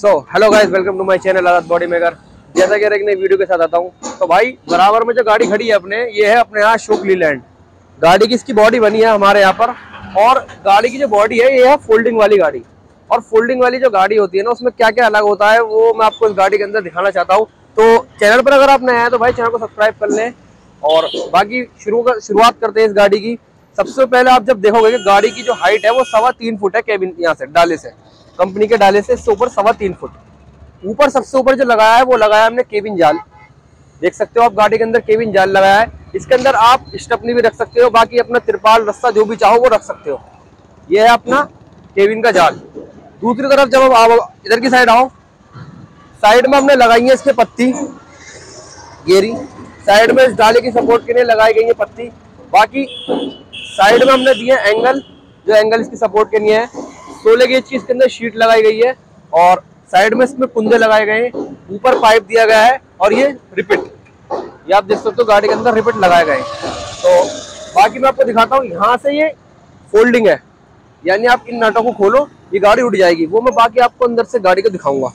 So hello guys welcome to my channel Azad body maker जैसा कि एक नई वीडियो के साथ आता हूँ। तो भाई, बराबर में जो गाड़ी खड़ी है अपने, ये है अपने यहाँ शुक्ली लैंड गाड़ी की इसकी बॉडी बनी है हमारे यहाँ पर। और गाड़ी की जो बॉडी है, ये है फोल्डिंग वाली गाड़ी। और फोल्डिंग वाली जो गाड़ी होती है ना, उसमें क्या क्या अलग होता है, वो मैं आपको इस गाड़ी के अंदर दिखाना चाहता हूँ। तो चैनल पर अगर आप नए आए तो भाई चैनल को सब्सक्राइब कर लें। और बाकी शुरू कर, शुरुआत करते हैं इस गाड़ी की। सबसे पहले आप जब देखोगे कि गाड़ी की जो हाइट है, वो सवा तीन फुट है केबिन यहाँ से, डाले से। कंपनी के डाले से इससे ऊपर सवा तीन फुट। ऊपर सबसे ऊपर जो लगाया है, वो लगाया हमने केबिन जाल। देख सकते हो आप, गाड़ी के अंदर केबिन जाल लगाया है। इसके अंदर आप स्टपनी भी रख सकते हो, बाकी अपना तिरपाल, रस्सा, जो भी चाहो वो रख सकते हो। ये है अपना केबिन का जाल। दूसरी तरफ़ जब आप इधर की साइड आओ, साइड में हमने लगाई है इसके पत्ती, गेरी। साइड में इस डाले की सपोर्ट के लिए लगाई गई है पत्ती। बाकी साइड में हमने दिए एंगल, जो एंगल इसकी सपोर्ट के लिए है। सोलह गेज की इसके अंदर शीट लगाई गई है और साइड में इसमें कुंदे लगाए गए हैं। ऊपर पाइप दिया गया है और ये रिपिट ये आप देख सकते हो गाड़ी के अंदर रिपिट लगाए गए तो बाकी मैं आपको दिखाता हूँ, यहाँ से ये फोल्डिंग है। यानी आप इन नटों को खोलो, ये गाड़ी उठ जाएगी। वो मैं बाकी आपको अंदर से गाड़ी को दिखाऊँगा।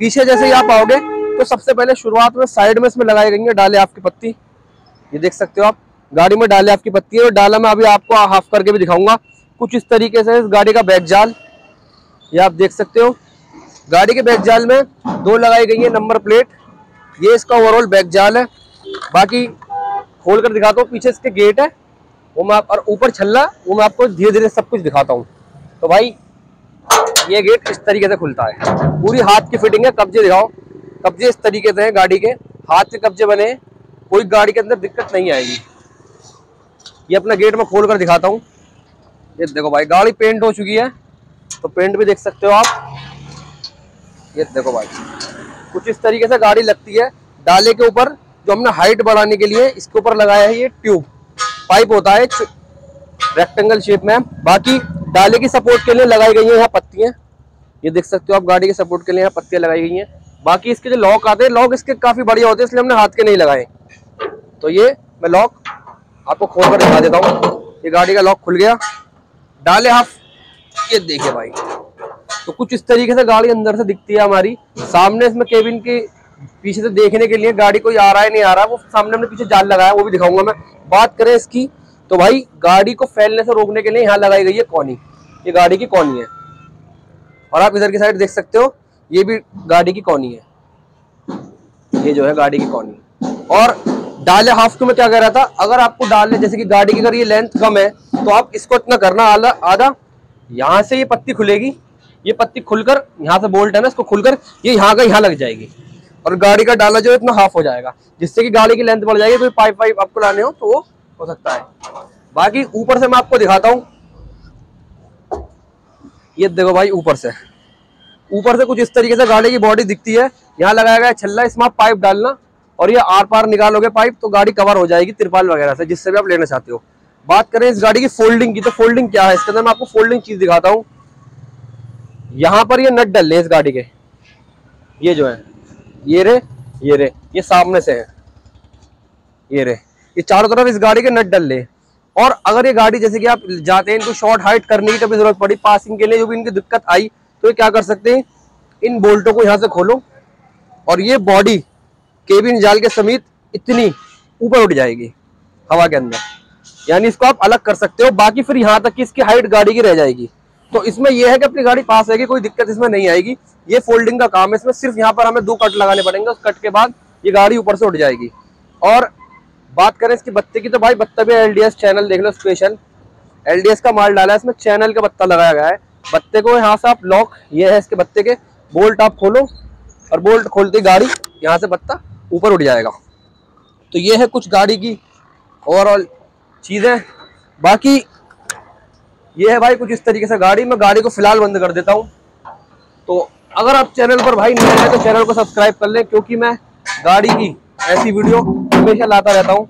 पीछे जैसे ही आप आओगे तो सबसे पहले शुरुआत में साइड में इसमें लगाई गई है डाले आपकी पत्ती। ये देख सकते हो आप, गाड़ी में डाले आपकी पत्ती है और डाला मैं अभी आपको हाफ़ करके भी दिखाऊँगा। कुछ इस तरीके से इस गाड़ी का बैक जाल। ये आप देख सकते हो। गाड़ी के बैक जाल में दो लगाई गई है नंबर प्लेट। ये इसका ओवरऑल बैक जाल है। बाकी खोल कर दिखाता हूँ। पीछे इसके गेट है। वो मैं आप और ऊपर छल्ला, वो मैं आपको धीरे धीरे सब कुछ दिखाता हूँ। तो भाई, ये गेट इस तरीके से खुलता है। पूरी हाथ की फिटिंग है। कब्जे दिखाओ। कब्जे इस तरीके से हैं गाड़ी के। हाथ के कब्जे बने कोई गाड़ी के अंदर दिक्कत नहीं आएगी। ये अपना गेट में खोल कर दिखाता हूँ। ये देखो भाई, गाड़ी पेंट हो चुकी है। तो पेंट भी देख सकते हो आप। ये देखो भाई, कुछ इस तरीके से गाड़ी लगती है। डाले के ऊपर जो हमने हाइट बढ़ाने के लिए इसके ऊपर लगाया है ये ट्यूब पाइप होता है रेक्टेंगल शेप में। बाकी डाले की सपोर्ट के लिए लगाई गई है यहाँ पत्तियाँ। ये देख सकते हो आप, गाड़ी के सपोर्ट के लिए यहाँ पत्तियाँ लगाई गई हैं। बाकी इसके जो लॉक आते हैं लॉक इसके काफ़ी बढ़िया होते हैं, इसलिए हमने हाथ के नहीं लगाए। तो ये मैं लॉक आपको खोल कर दिखा देता हूँ। ये गाड़ी का लॉक खुल गया। डाले हाफ़। ये देखिए भाई। तो कुछ इस तरीके से गाड़ी अंदर से दिखती है हमारी। सामने इसमें केबिन के पीछे से देखने के लिए गाड़ी कोई आ रहा है नहीं आ रहा है वो सामने हमने पीछे जाल लगाया वो भी दिखाऊँगा मैं। बात करें इसकी तो भाई गाड़ी को फैलने से रोकने के लिए यहाँ लगाई गई है कौनी। ये गाड़ी की कौनी है। और आप इधर की साइड देख सकते हो ये भी गाड़ी की कौनी है। ये जो है गाड़ी की कौनी। और डाले हाफ़ को मैं क्या कह रहा था अगर आपको डालने जैसे कि गाड़ी की अगर ये लेंथ कम है तो आप इसको इतना करना आधा आधा। यहाँ से ये पत्ती खुलेगी। ये पत्ती खुलकर यहाँ से बोल्ट है ना, इसको खुलकर ये यहाँ का यहाँ लग जाएगी। और गाड़ी का डाला जो है इतना हाफ़ हो जाएगा। जिससे कि गाड़ी की लेंथ बढ़ जाएगी कोई पाइप वाइप आपको लाने हो तो वो हो सकता है। बाकी ऊपर से मैं आपको दिखाता हूँ। ये देखो भाई ऊपर से। ऊपर से कुछ इस तरीके से गाड़ी की बॉडी दिखती है। यहाँ लगाया गया छल्ला, इसमें आप पाइप डालना। और ये आर पार निकालोगे पाइप तो गाड़ी कवर हो जाएगी तिरपाल वगैरह से, जिससे भी आप लेना चाहते हो। बात करें इस गाड़ी की फोल्डिंग की तो फोल्डिंग क्या है? इसके अंदर मैं आपको फोल्डिंग चीज़ दिखाता हूँ। यहाँ पर ये नट डल इस गाड़ी के। ये जो है, ये रे ये रे, ये सामने से है। ये रे, ये चारों तरफ़ इस गाड़ी के नट डल ले और अगर ये गाड़ी, जैसे कि आप जाते हैं इनको शॉर्ट हाइट करने की कभी ज़रूरत पड़ी पासिंग के लिए जो भी इनकी दिक्कत आई तो ये क्या कर सकते हैं? इन बोल्टों को यहाँ से खोलो। और ये बॉडी केबिन जाल के समीत इतनी ऊपर उठ जाएगी, हवा के अंदर। यानी इसको आप अलग कर सकते हो, बाकी फिर यहाँ तक की इसकी हाइट गाड़ी की रह जाएगी। तो इसमें यह है कि अपनी गाड़ी पास रहेगी, कोई दिक्कत इसमें नहीं आएगी। ये फोल्डिंग का काम है, इसमें सिर्फ़ यहाँ पर हमें दो कट लगाने पड़ेंगे, उस कट के बाद ये गाड़ी ऊपर से उठ जाएगी। और बात करें इसकी बत्ते की तो भाई बत्ता भी एलडीएस चैनल देख लो स्पेशल एलडीएस का माल डाला है, इसमें चैनल का बत्ता लगाया गया है। बत्ते को यहाँ से आप लॉक ये है इसके बत्ते के बोल्ट आप खोलो और बोल्ट खोलते गाड़ी यहाँ से बत्ता ऊपर उठ जाएगा। तो ये है कुछ गाड़ी की ओवरऑल चीज़ें बाकी ये है भाई कुछ इस तरीके से गाड़ी। मैं गाड़ी को फ़िलहाल बंद कर देता हूँ। तो अगर आप चैनल पर भाई नए हैं तो चैनल को सब्सक्राइब कर लें, क्योंकि मैं गाड़ी की ऐसी वीडियो हमेशा लाता रहता हूँ।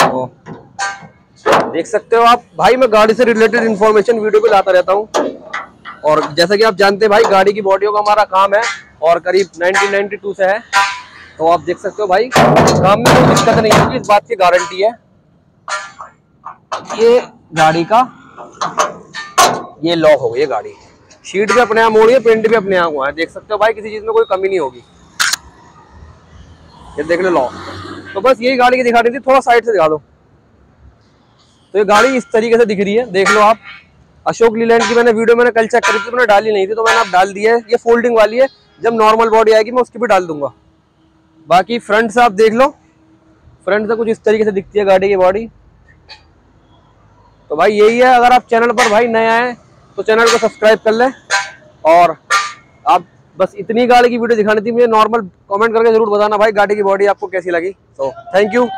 तो देख सकते हो आप, भाई मैं गाड़ी से रिलेटेड इंफॉर्मेशन वीडियो भी लाता रहता हूँ। और जैसा कि आप जानते हैं भाई, गाड़ी की बॉडियों का हमारा काम है, और करीब 1992 से है। तो आप देख सकते हो भाई, काम में कोई दिक्कत नहीं होगी, इस बात की गारंटी है। ये गाड़ी का, ये लॉक हो गई गाड़ी। शीट भी अपने आप मोड़ी है पेंट भी अपने आप हुआ है। देख सकते हो भाई, किसी चीज़ में कोई कमी नहीं होगी। ये देख लो लॉक तो बस यही गाड़ी की दिखा रही थी, थोड़ा साइड से दिखा दो। तो ये गाड़ी इस तरीके से दिख रही है, देख लो आप। अशोक लीलैंड की मैंने वीडियो मैंने कल चेक करी थी, मैंने डाली नहीं थी तो मैंने आप डाल दी है। ये फोल्डिंग वाली है, जब नॉर्मल बॉडी आएगी, मैं उसकी भी डाल दूँगा। बाकी फ्रंट से आप देख लो। फ्रंट से कुछ इस तरीके से दिखती है गाड़ी की बॉडी तो भाई यही है, अगर आप चैनल पर भाई नए आए तो चैनल को सब्सक्राइब कर लें। और आप बस इतनी गाड़ी की वीडियो दिखानी थी, मुझे नॉर्मल कमेंट करके ज़रूर बताना भाई गाड़ी की बॉडी आपको कैसी लगी। तो थैंक यू